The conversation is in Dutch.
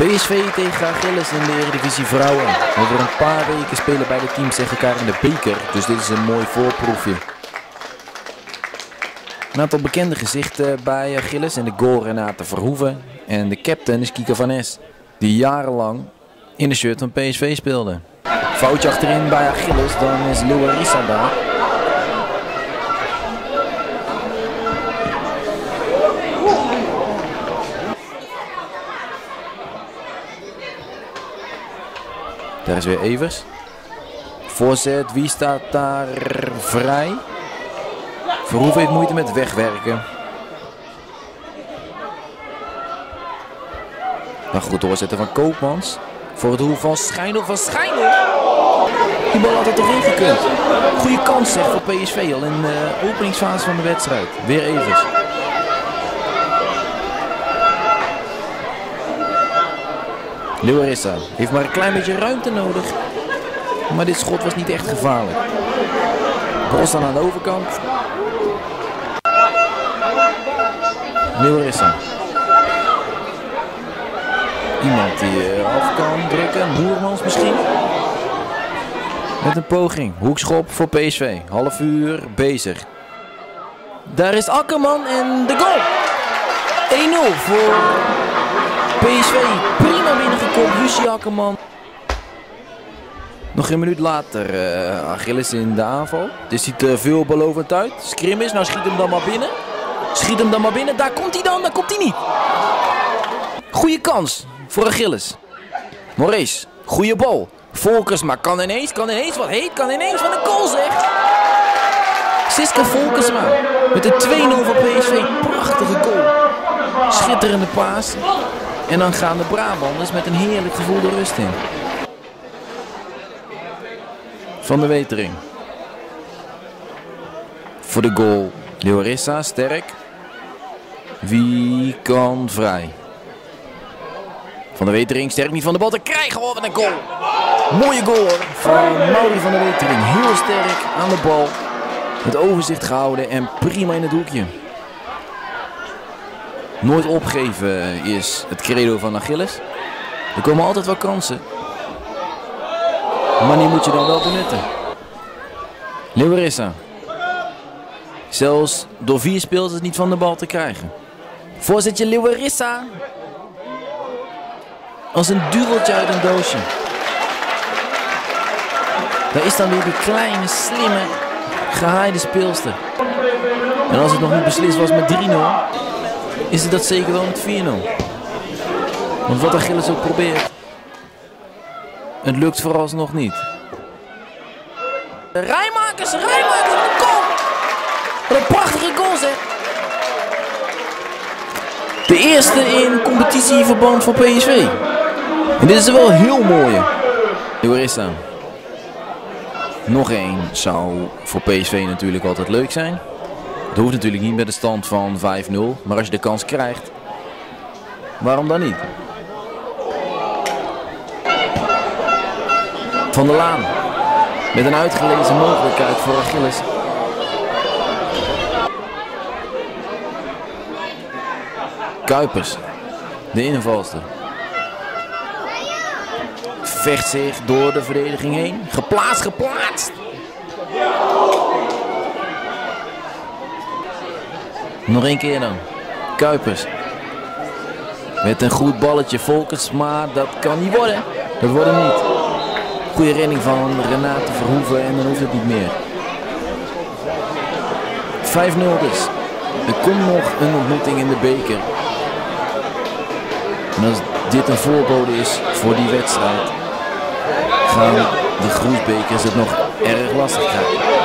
PSV tegen Achilles in de Eredivisie Vrouwen. Over een paar weken spelen beide teams tegen elkaar in de beker, dus dit is een mooi voorproefje. Een aantal bekende gezichten bij Achilles en de goal Renate Verhoeven. En de captain is Kika van Es, die jarenlang in de shirt van PSV speelde. Foutje achterin bij Achilles, dan is Rissa daar. Daar is weer Evers. Voorzet, wie staat daar vrij? Verhoeven heeft moeite met wegwerken. Nou goed doorzetten van Koopmans. Voor het doel van Schijndel van Schijndel. Die bal had er toch in gekund. Goede kans zeg voor PSV al in de openingsfase van de wedstrijd. Weer Evers. Leeuwarissa heeft maar een klein beetje ruimte nodig. Maar dit schot was niet echt gevaarlijk. Bos dan aan de overkant. Leeuwarissa. Iemand die af kan drukken. Moermans misschien. Met een poging. Hoekschop voor PSV. Half uur bezig. Daar is Akkerman en de goal. 1-0 voor PSV. Binnengekomen. Lucie. Nog een minuut later uh, Achilles in de aanval. Dit ziet er veelbelovend uit. Scrim is. Nou schiet hem dan maar binnen. Schiet hem dan maar binnen. Daar komt hij dan. Daar komt hij niet. Goeie kans voor Achilles. Maurice. Goeie bal. Volkers, maar kan ineens, kan ineens wat heet, kan ineens van de goal zeg. Siska Volkersma met de 2-0 van PSV. Prachtige goal. Schitterende paas. En dan gaan de Brabanders met een heerlijk gevoel de rust in. Van de Wetering. Voor de goal. Leorissa, sterk. Wie kan vrij? Van de Wetering, sterk niet van de bal te krijgen. Wat een goal. Mooie goal. Van Mauri van de Wetering. Heel sterk aan de bal. Het overzicht gehouden en prima in het hoekje. Nooit opgeven is het credo van Achilles. Er komen altijd wel kansen. Maar die moet je dan wel benutten. Leeuwarissa. Zelfs door vier speelsters niet van de bal te krijgen. Voorzetje Leeuwarissa. Als een duveltje uit een doosje. Daar is dan weer die kleine, slimme, gehaaide speelster. En als het nog niet beslist was met 3-0, is het dat zeker wel met 4-0. Want wat Achilles ook probeert, het lukt vooralsnog niet. Rijmakers, Rijmakers, wat een! Wat een prachtige goal zeg! De eerste in competitieverband voor PSV. En dit is er wel heel mooie. Leorissa. Nog één zou voor PSV natuurlijk altijd leuk zijn. Het hoeft natuurlijk niet met de stand van 5-0. Maar als je de kans krijgt, waarom dan niet? Van der Laan. Met een uitgelezen mogelijkheid voor Achilles. Kuipers. De invalster. Vecht zich door de verdediging heen. Geplaatst, geplaatst. Nog één keer dan. Kuipers. Met een goed balletje Volkers, maar dat kan niet worden. Dat wordt niet. Goede redding van Renate Verhoeven en dan hoeft het niet meer. 5-0 dus. Er komt nog een ontmoeting in de beker. En als dit een voorbode is voor die wedstrijd, gaan de Groesbekers het nog erg lastig krijgen.